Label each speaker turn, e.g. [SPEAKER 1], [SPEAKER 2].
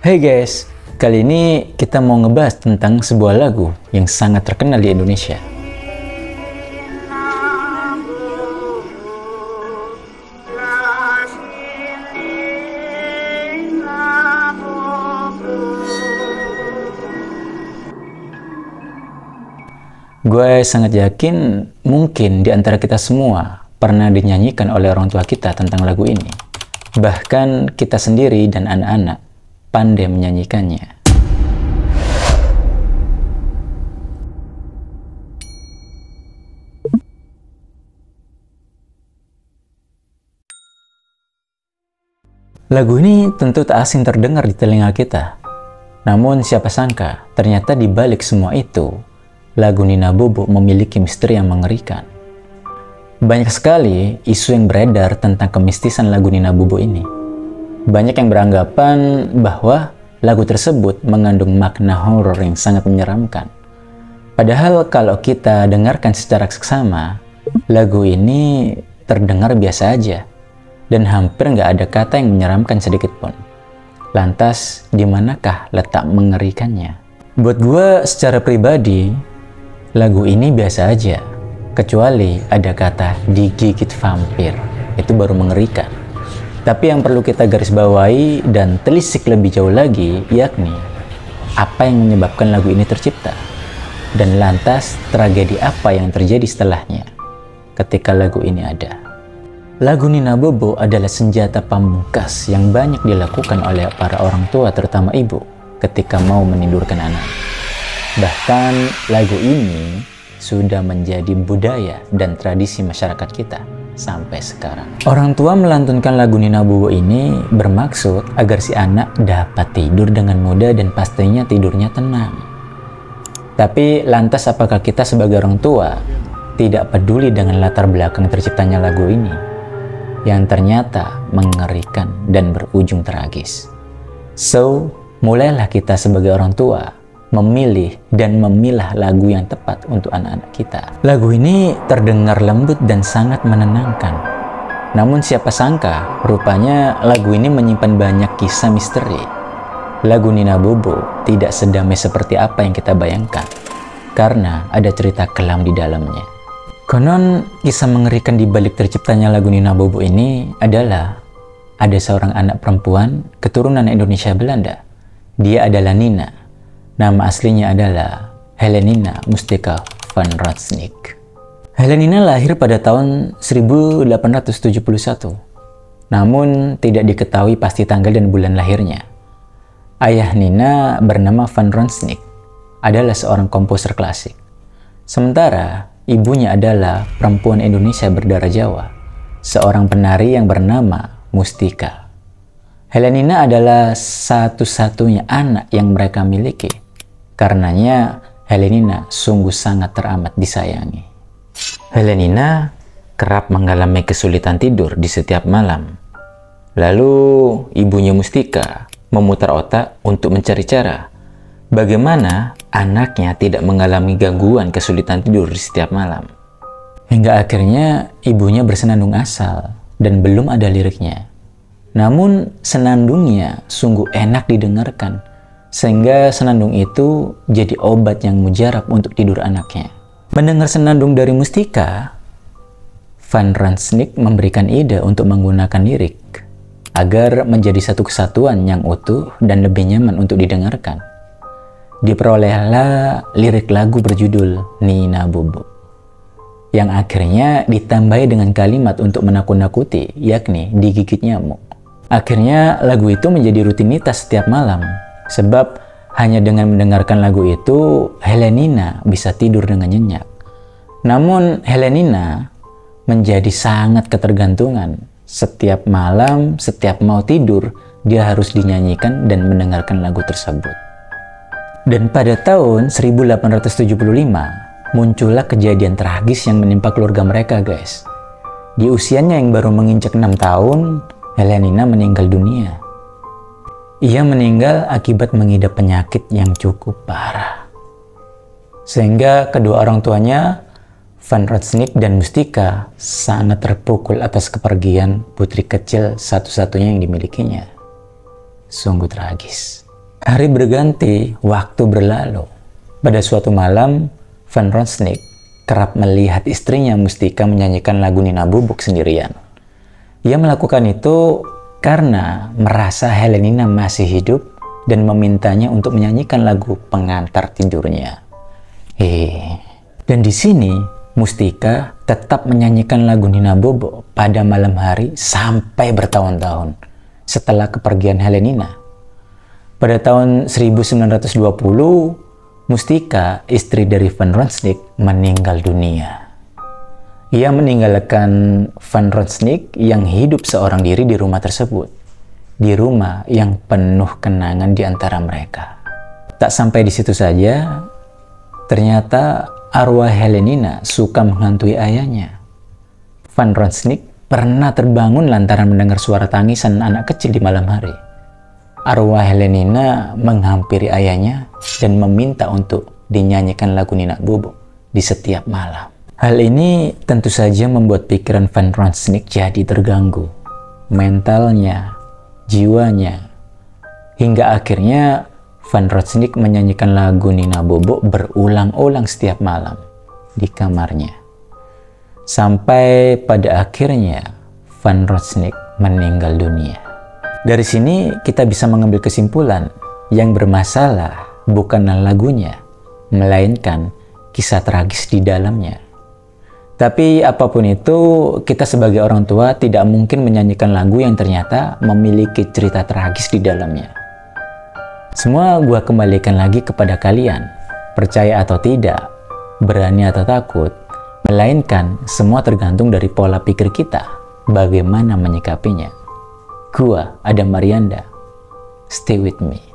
[SPEAKER 1] Hey guys, kali ini kita mau ngebahas tentang sebuah lagu yang sangat terkenal di Indonesia. Gue sangat yakin mungkin di antara kita semua pernah dinyanyikan oleh orang tua kita tentang lagu ini. Bahkan kita sendiri dan anak-anak pandai menyanyikannya. Lagu ini tentu tak asing terdengar di telinga kita. Namun siapa sangka, ternyata di balik semua itu, lagu Nina Bobo memiliki misteri yang mengerikan. Banyak sekali isu yang beredar tentang kemistisan lagu Nina Bobo ini. Banyak yang beranggapan bahwa lagu tersebut mengandung makna horor yang sangat menyeramkan. Padahal kalau kita dengarkan secara seksama, lagu ini terdengar biasa aja dan hampir nggak ada kata yang menyeramkan sedikit pun. Lantas, di manakah letak mengerikannya? Buat gue secara pribadi, Lagu ini biasa aja, kecuali ada kata digigit vampir. Itu baru mengerikan. Tapi yang perlu kita garis bawahi dan telisik lebih jauh lagi, yakni apa yang menyebabkan lagu ini tercipta, dan lantas tragedi apa yang terjadi setelahnya ketika lagu ini ada. Lagu Nina Bobo adalah senjata pamungkas yang banyak dilakukan oleh para orang tua terutama ibu ketika mau menidurkan anak. Bahkan lagu ini sudah menjadi budaya dan tradisi masyarakat kita sampai sekarang. Orang tua melantunkan lagu Nina Bobo ini bermaksud agar si anak dapat tidur dengan mudah dan pastinya tidurnya tenang. Tapi lantas apakah kita sebagai orang tua tidak peduli dengan latar belakang terciptanya lagu ini yang ternyata mengerikan dan berujung tragis. So, mulailah kita sebagai orang tua memilih dan memilah lagu yang tepat untuk anak-anak kita. Lagu ini terdengar lembut dan sangat menenangkan. Namun siapa sangka, rupanya lagu ini menyimpan banyak kisah misteri. Lagu Nina Bobo tidak sedamai seperti apa yang kita bayangkan, karena ada cerita kelam di dalamnya. Konon, kisah mengerikan di balik terciptanya lagu Nina Bobo ini adalah ada seorang anak perempuan keturunan Indonesia Belanda. Dia adalah Nina, Nama aslinya adalah Helenina Mustika van Ratsnik. Helenina lahir pada tahun 1871. Namun tidak diketahui pasti tanggal dan bulan lahirnya. Ayah Nina bernama Van Ronsnik adalah seorang komposer klasik. Sementara ibunya adalah perempuan Indonesia berdarah Jawa, seorang penari yang bernama Mustika. Helenina adalah satu-satunya anak yang mereka miliki Karenanya Helenina sungguh sangat teramat disayangi. Helenina kerap mengalami kesulitan tidur di setiap malam. Lalu ibunya Mustika memutar otak untuk mencari cara bagaimana anaknya tidak mengalami gangguan kesulitan tidur di setiap malam. Hingga akhirnya ibunya bersenandung asal dan belum ada liriknya. Namun senandungnya sungguh enak didengarkan sehingga senandung itu jadi obat yang mujarab untuk tidur anaknya. Mendengar senandung dari Mustika, Van Ransnick memberikan ide untuk menggunakan lirik agar menjadi satu kesatuan yang utuh dan lebih nyaman untuk didengarkan. Diperolehlah lirik lagu berjudul Nina Bobo yang akhirnya ditambahi dengan kalimat untuk menakut-nakuti, yakni digigit nyamuk. Akhirnya lagu itu menjadi rutinitas setiap malam Sebab hanya dengan mendengarkan lagu itu, Helenina bisa tidur dengan nyenyak. Namun Helenina menjadi sangat ketergantungan. Setiap malam, setiap mau tidur, dia harus dinyanyikan dan mendengarkan lagu tersebut. Dan pada tahun 1875, muncullah kejadian tragis yang menimpa keluarga mereka guys. Di usianya yang baru menginjak 6 tahun, Helenina meninggal dunia. Ia meninggal akibat mengidap penyakit yang cukup parah. Sehingga kedua orang tuanya, Van Rotsnik dan Mustika, sangat terpukul atas kepergian putri kecil satu-satunya yang dimilikinya. Sungguh tragis. Hari berganti, waktu berlalu. Pada suatu malam, Van Ronsnick kerap melihat istrinya Mustika menyanyikan lagu Nina Bubuk sendirian. Ia melakukan itu karena merasa Helenina masih hidup dan memintanya untuk menyanyikan lagu pengantar tidurnya. Eh, dan di sini Mustika tetap menyanyikan lagu Nina Bobo pada malam hari sampai bertahun-tahun setelah kepergian Helenina. Pada tahun 1920, Mustika, istri dari Van Ronsnick, meninggal dunia. Ia meninggalkan Van Ronsnick yang hidup seorang diri di rumah tersebut. Di rumah yang penuh kenangan di antara mereka. Tak sampai di situ saja, ternyata arwah Helenina suka menghantui ayahnya. Van Ronsnick pernah terbangun lantaran mendengar suara tangisan anak kecil di malam hari. Arwah Helenina menghampiri ayahnya dan meminta untuk dinyanyikan lagu Nina Bobo di setiap malam. Hal ini tentu saja membuat pikiran Van Ronsnick jadi terganggu. Mentalnya, jiwanya, hingga akhirnya Van Ronsnick menyanyikan lagu Nina Bobo berulang-ulang setiap malam di kamarnya. Sampai pada akhirnya Van Ronsnick meninggal dunia. Dari sini kita bisa mengambil kesimpulan yang bermasalah bukanlah lagunya, melainkan kisah tragis di dalamnya. Tapi apa pun itu, kita sebagai orang tua tidak mungkin menyanyikan lagu yang ternyata memiliki cerita tragis di dalamnya. Semua gua kembalikan lagi kepada kalian. Percaya atau tidak, berani atau takut, melainkan semua tergantung dari pola pikir kita, bagaimana menyikapinya. Gua Adam Marianda. Stay with me.